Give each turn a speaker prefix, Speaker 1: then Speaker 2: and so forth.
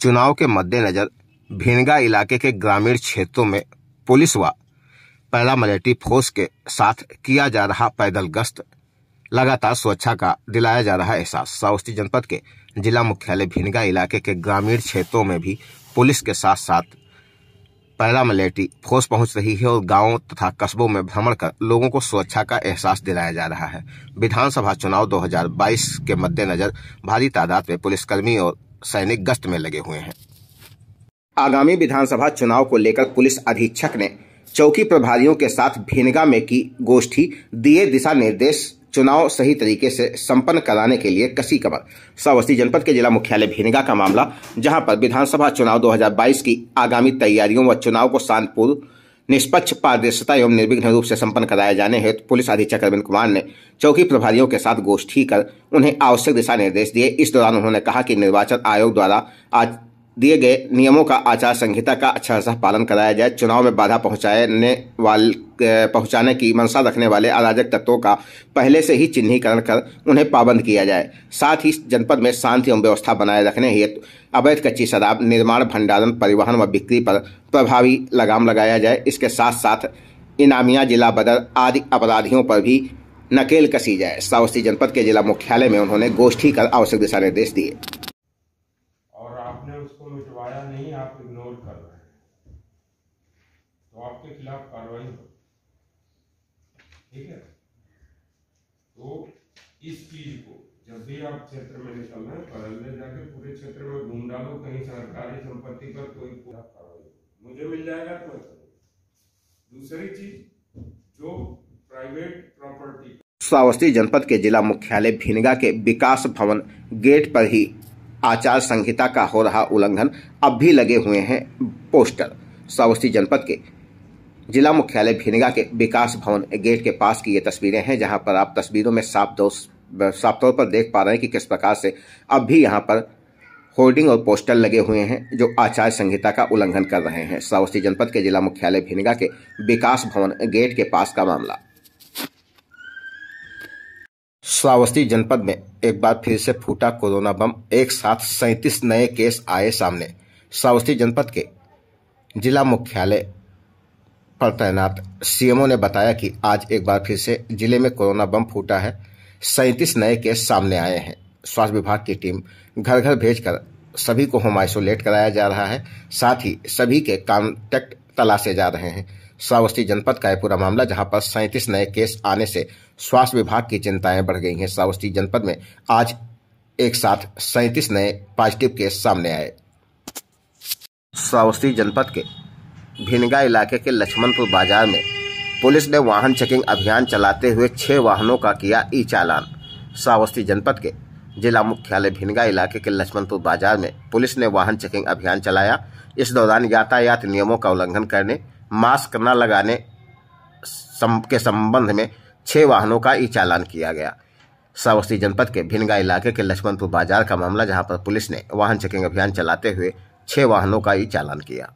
Speaker 1: चुनाव के मद्देनजर भिनगा इलाके के ग्रामीण क्षेत्रों में पुलिस व पैरामिलिट्री फोर्स के साथ किया जा रहा पैदल गश्त। लगातार सुरक्षा का दिलाया जा रहा एहसास श्रावस्ती जनपद के जिला मुख्यालय भिनगा इलाके के ग्रामीण क्षेत्रों में भी पुलिस के साथ साथ पैरामिलिट्री फोर्स पहुँच रही है और गाँवों तथा कस्बों में भ्रमण कर लोगों को सुरक्षा का एहसास दिलाया जा रहा है। विधानसभा चुनाव 2022 के मद्देनजर भारी तादाद में पुलिसकर्मी और सैनिक गश्त में लगे हुए हैं। आगामी विधानसभा चुनाव को लेकर पुलिस अधीक्षक ने चौकी प्रभारियों के साथ भिनगा में की गोष्ठी, दिए दिशा निर्देश, चुनाव सही तरीके से संपन्न कराने के लिए कसी कमर। श्रावस्ती जनपद के जिला मुख्यालय भिनगा का मामला, जहाँ पर विधानसभा चुनाव 2022 की आगामी तैयारियों व चुनाव को शांतिपूर्ण निष्पक्ष पारदर्शिता एवं निर्विघ्न रूप से संपन्न कराए जाने हेतु पुलिस अधीक्षक अरविंद कुमार ने चौकी प्रभारियों के साथ गोष्ठी कर उन्हें आवश्यक दिशा निर्देश दिए। इस दौरान उन्होंने कहा कि निर्वाचन आयोग द्वारा आज दिए गए नियमों का आचार संहिता का अच्छा सा पालन कराया जाए। चुनाव में बाधा पहुँचाने वाल पहुँचाने की मंशा रखने वाले अराजक तत्वों का पहले से ही चिन्हीकरण कर उन्हें पाबंद किया जाए। साथ ही जनपद में शांति एवं व्यवस्था बनाए रखने हेतु अवैध कच्ची शराब निर्माण, भंडारण, परिवहन व बिक्री पर प्रभावी लगाम लगाया जाए। इसके साथ साथ इनामिया, जिला बदर आदि अपराधियों पर भी नकेल कसी जाए। श्रावस्ती जनपद के जिला मुख्यालय में उन्होंने गोष्ठी कर आवश्यक दिशा निर्देश दिए
Speaker 2: और आपने उसको मिटवाया नहीं आप इग्नोर कर रहे हैं तो आपके खिलाफ कार्रवाई हो ठीक है तो इस चीज़ को, जब भी आप क्षेत्र में निकल रहे हैं पहले जाके पूरे क्षेत्र में ढूंढ डालो, कहीं सरकारी संपत्ति पर कोई पूरा कार्रवाई हो। मुझे मिल जाएगा तो। दूसरी चीज़, जो प्राइवेट प्रॉपर्टी
Speaker 1: श्रावस्ती जनपद के जिला मुख्यालय भिनगा के विकास भवन गेट पर ही आचार संहिता का हो रहा उल्लंघन अब भी लगे हुए हैं पोस्टर श्रावस्ती जनपद के जिला मुख्यालय भिनगा के विकास भवन गेट के पास की ये तस्वीरें हैं, जहाँ पर आप तस्वीरों में साफ़ दोष साफ़ तौर पर देख पा रहे हैं कि किस प्रकार से अब भी यहाँ पर होर्डिंग और पोस्टर लगे हुए हैं, जो आचार संहिता का उल्लंघन कर रहे हैं। श्रावस्ती जनपद के जिला मुख्यालय भिनगा के विकास भवन गेट के पास का मामला। श्रावस्ती जनपद में एक बार फिर से फूटा कोरोना बम, एक साथ सैंतीस नए केस आए सामने। श्रावस्ती जनपद के जिला मुख्यालय पर तैनात सीएमओ ने बताया कि आज एक बार फिर से ज़िले में कोरोना बम फूटा है। सैंतीस नए केस सामने आए हैं। स्वास्थ्य विभाग की टीम घर घर भेजकर सभी को होम आइसोलेट कराया जा रहा है। साथ ही सभी के कॉन्टेक्ट तलाशे जा रहे हैं। श्रावस्ती जनपद का यह पूरा मामला, जहाँ पर सैंतीस नए केस आने से स्वास्थ्य विभाग की चिंताएँ बढ़ गई हैं। श्रावस्ती जनपद में आज एक साथ सैंतीस नए पॉजिटिव केस सामने आए। श्रावस्ती जनपद के भिनगा इलाके के लक्ष्मणपुर बाज़ार में पुलिस ने वाहन चेकिंग अभियान चलाते हुए छह वाहनों का किया ई चालान श्रावस्ती जनपद के जिला मुख्यालय भिनगा इलाके के लक्ष्मणपुर बाज़ार में पुलिस ने वाहन चेकिंग अभियान चलाया। इस दौरान यातायात नियमों का उल्लंघन करने, मास्क न लगाने के संबंध में छह वाहनों का ई चालान किया गया। श्रावस्ती जनपद के भिनगा इलाके के लक्ष्मणपुर बाज़ार का मामला, जहाँ पर पुलिस ने वाहन चेकिंग अभियान चलाते हुए छह वाहनों का ई चालान किया।